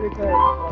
return.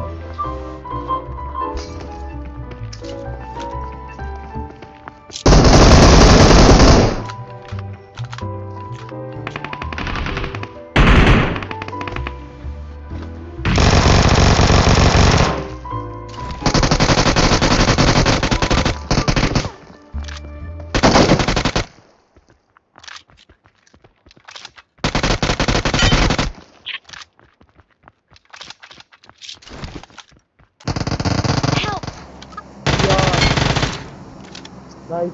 Nice.